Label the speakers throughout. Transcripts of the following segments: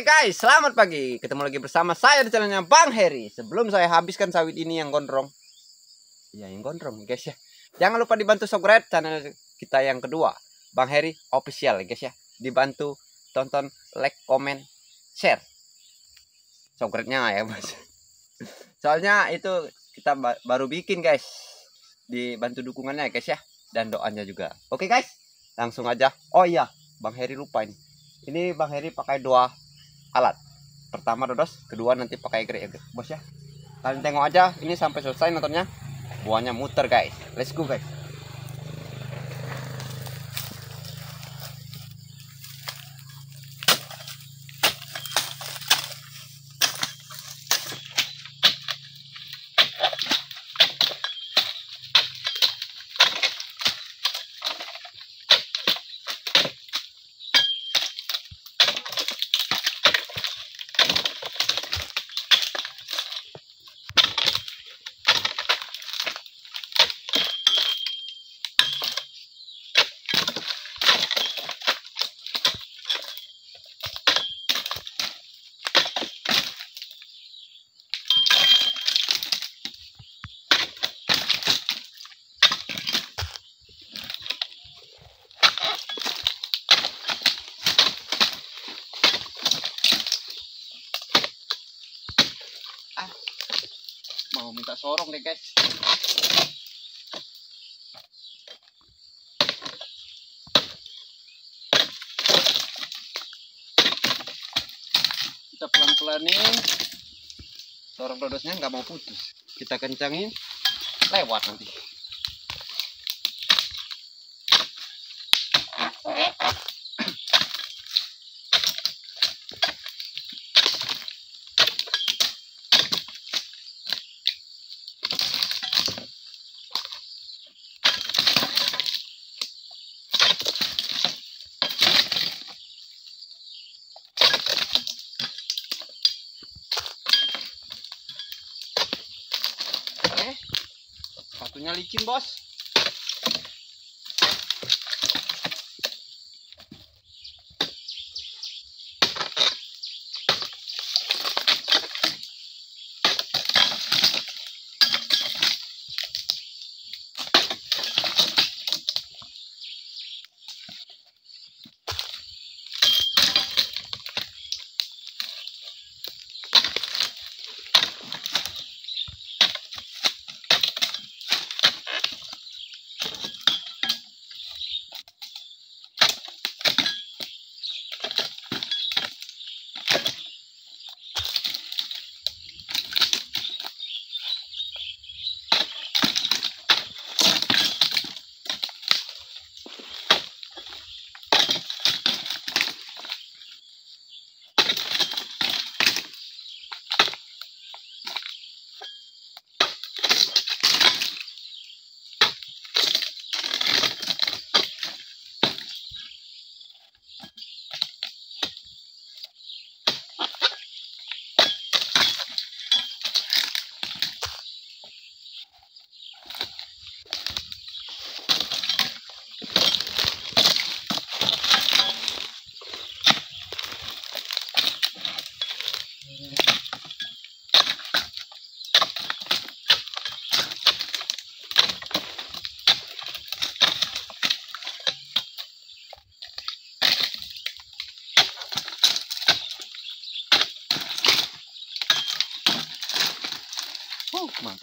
Speaker 1: guys, selamat pagi. Ketemu lagi bersama saya di channelnya Bang Heri. Sebelum saya habiskan sawit ini yang gondrong, ya yang gondrong guys ya. Jangan lupa dibantu subscribe channel kita yang kedua, Bang Heri Official guys ya. Dibantu tonton, like, komen, share. Subscribe-nya ya bos. Soalnya itu kita ba- baru bikin guys. Dibantu dukungannya ya guys ya. Dan doanya juga. Oke guys, langsung aja. Oh iya, Bang Heri lupa ini. Ini Bang Heri pakai dua alat. Pertama dodos, kedua nanti pakai grek ya, bos ya. Kalian tengok aja ini sampai selesai nontonnya. Buahnya muter guys. Let's go guys. Minta sorong deh guys. Kita pelan-pelanin. Sorong dodosnya nggak mau putus. Kita kencangin. Lewat nanti. Licin bos. Uh,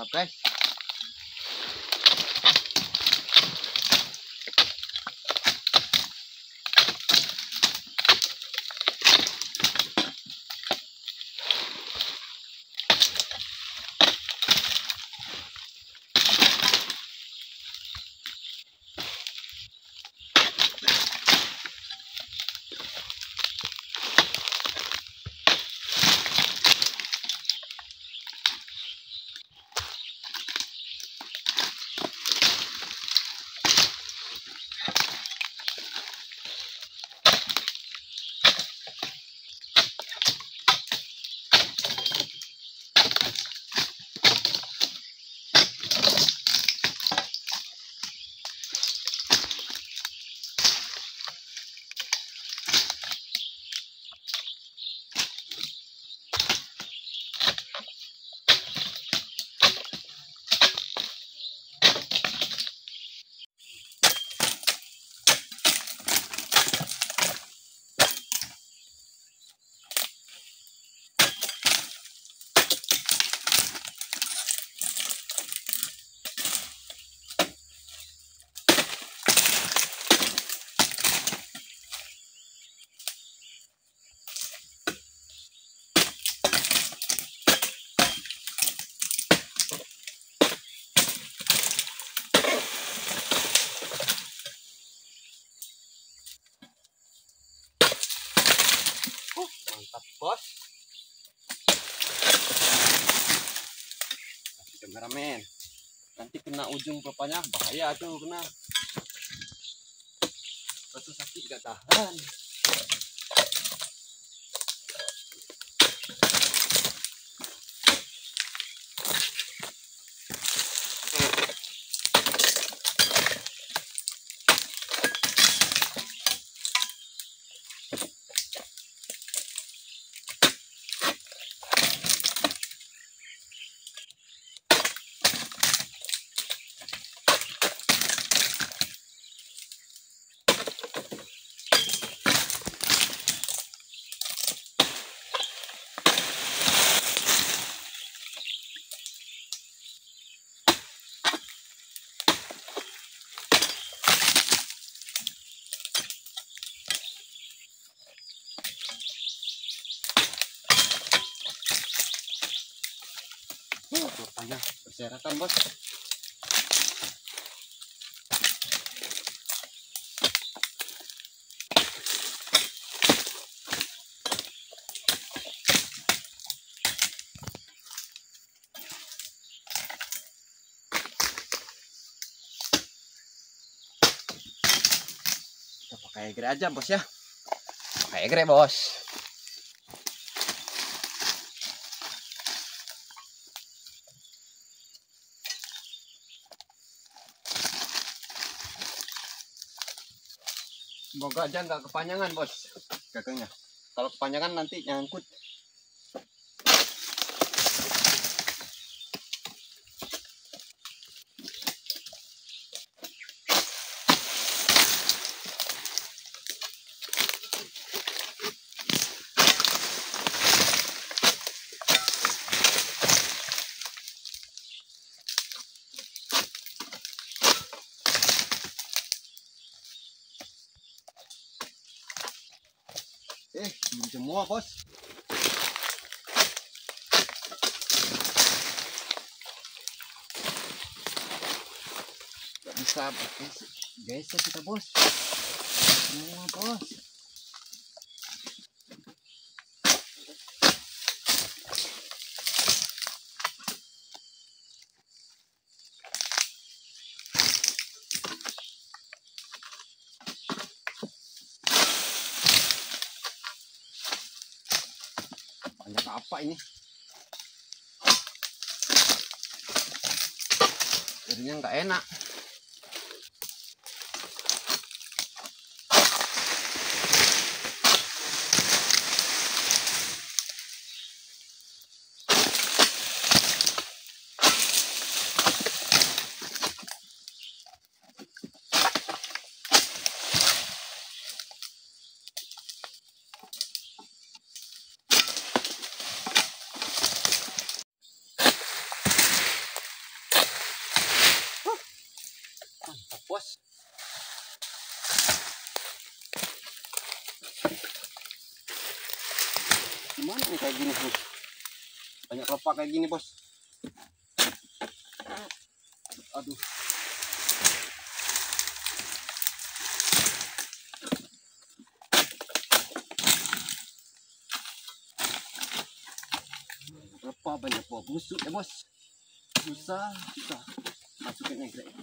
Speaker 1: mantap bos. Kameramen. Nanti kena ujung pepanya bahaya tuh kena. Batu sakit gak tahan. Pelapanya berserakan bos? Kita pakai egre aja bos ya. Pakai egre bos semoga aja nggak kepanjangan bos. Gagangnya kalau kepanjangan nanti nyangkut eh belum semua bos Gak bisa pakai geser kita bos semua bos apa ini? Jadinya nggak enak mantap bos gimana nih kayak gini bos. Banyak kelopak kayak gini bos. Aduh. Kelopak banyak buah busuk ya bos. Susah susah. Masukin yang kayak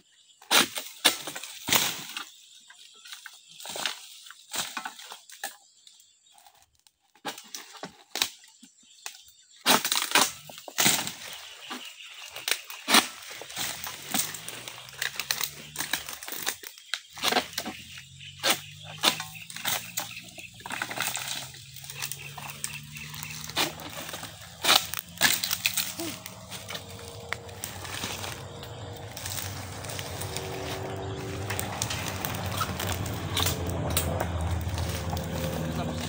Speaker 1: Bisa, bos.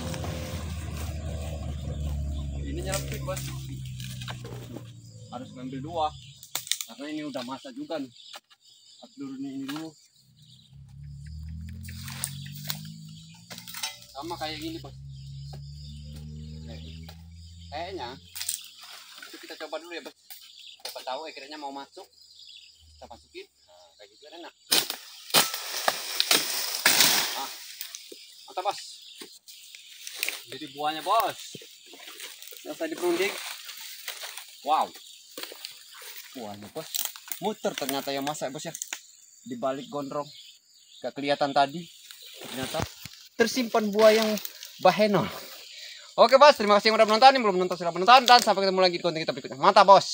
Speaker 1: ini nyelempit bos ngambil dua karena ini udah masak juga nih. Turunin ini dulu. Sama kayak gini bos. Gini. kayaknya itu kita coba dulu ya bos. Siapa tahu akhirnya mau masuk kita masukin. Nah, kayak gitu kan enak. Ah mantap bos. Jadi buahnya bos. Selesai diperunding. Wow Wah, bos. Muter ternyata yang masak bos ya. Di balik gondrong. Gak kelihatan tadi. Ternyata tersimpan buah yang bahenol. Oke bos, terima kasih yang udah menonton. Yang belum menonton silahkan menonton. Dan sampai ketemu lagi di konten kita berikutnya. Mantap bos.